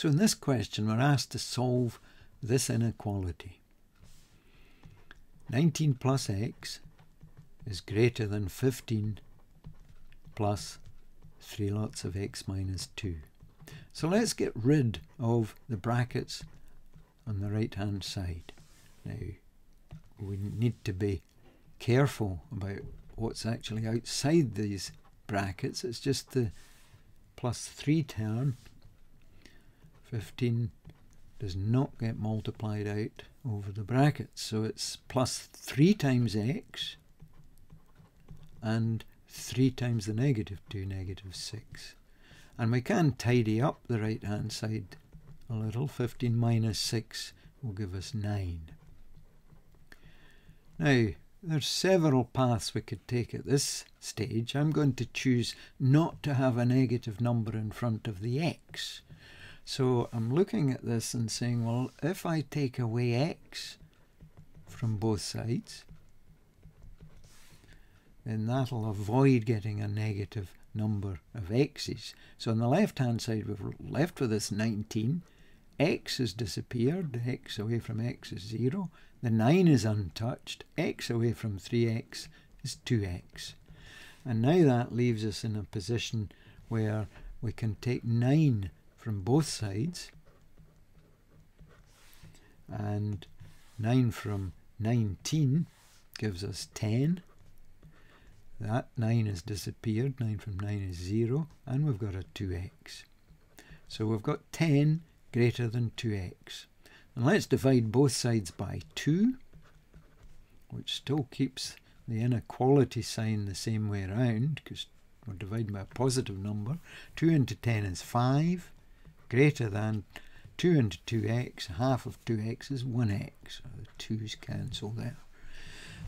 So in this question, we're asked to solve this inequality. 19 plus x is greater than 15 plus 3 lots of x minus 2. So let's get rid of the brackets on the right hand side. Now we need to be careful about what's actually outside these brackets. It's just the plus 3 term 15 does not get multiplied out over the brackets. So it's plus 3 times x and 3 times the negative 2, negative 6. And we can tidy up the right hand side a little. 15 minus 6 will give us 9. Now, there's several paths we could take at this stage. I'm going to choose not to have a negative number in front of the x so I'm looking at this and saying, well, if I take away x from both sides, then that'll avoid getting a negative number of x's. So on the left-hand side, we're left with this 19. x has disappeared. x away from x is 0. The 9 is untouched. x away from 3x is 2x. And now that leaves us in a position where we can take 9 from both sides. And 9 from 19 gives us 10 that 9 has disappeared 9 from 9 is 0 and we've got a 2x so we've got 10 greater than 2x and let's divide both sides by 2 which still keeps the inequality sign the same way around because we're dividing by a positive number. 2 into 10 is 5 greater than 2 into 2x, half of 2x is 1x. So the 2's cancel there.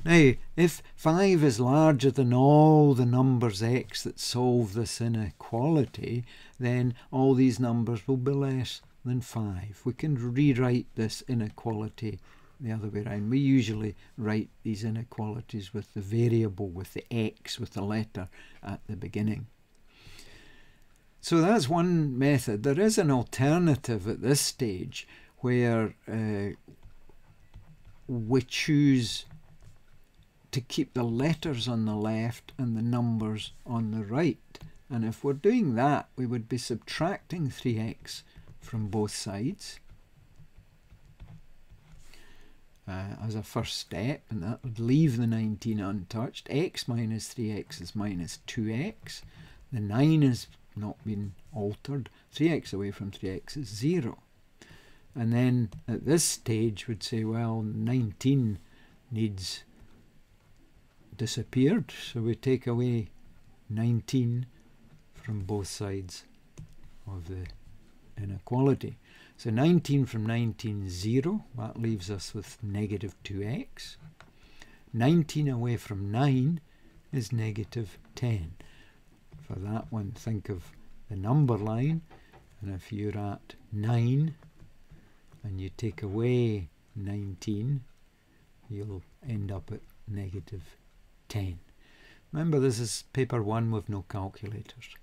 Now, if 5 is larger than all the numbers x that solve this inequality, then all these numbers will be less than 5. We can rewrite this inequality the other way around. We usually write these inequalities with the variable, with the x, with the letter at the beginning. So that's one method. There is an alternative at this stage where uh, we choose to keep the letters on the left and the numbers on the right. And if we're doing that, we would be subtracting 3x from both sides uh, as a first step, and that would leave the 19 untouched. x minus 3x is minus 2x. The 9 is not been altered. 3x away from 3x is 0. And then at this stage we'd say, well, 19 needs disappeared. So we take away 19 from both sides of the inequality. So 19 from 19 is 0. That leaves us with negative 2x. 19 away from 9 is negative 10 for that one, think of the number line. And if you're at 9 and you take away 19, you'll end up at negative 10. Remember, this is paper 1 with no calculators.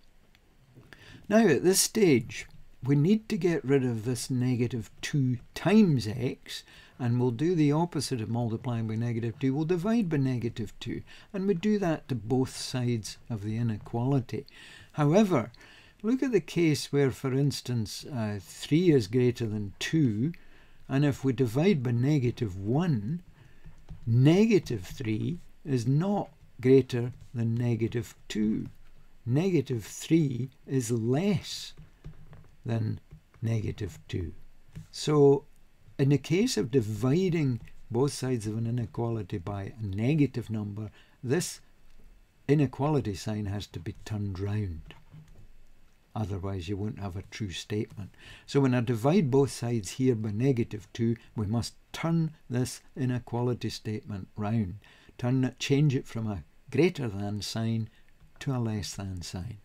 Now, at this stage, we need to get rid of this negative 2 times x and we'll do the opposite of multiplying by negative 2. We'll divide by negative 2 and we do that to both sides of the inequality. However, look at the case where, for instance, uh, 3 is greater than 2 and if we divide by negative 1, negative 3 is not greater than negative 2. Negative 3 is less than negative 2. So in the case of dividing both sides of an inequality by a negative number, this inequality sign has to be turned round. Otherwise you won't have a true statement. So when I divide both sides here by negative 2, we must turn this inequality statement round. Turn it, change it from a greater than sign to a less than sign.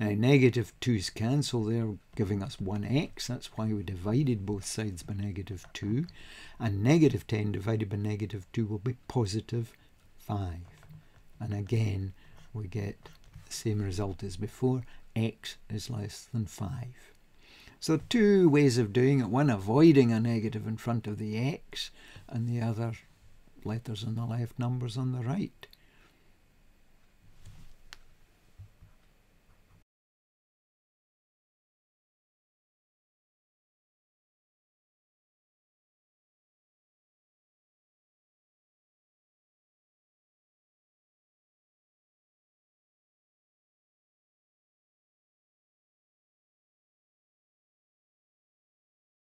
Now negative 2's cancel there, giving us 1x. That's why we divided both sides by negative 2. And negative 10 divided by negative 2 will be positive 5. And again, we get the same result as before. x is less than 5. So two ways of doing it, one avoiding a negative in front of the x and the other letters on the left, numbers on the right.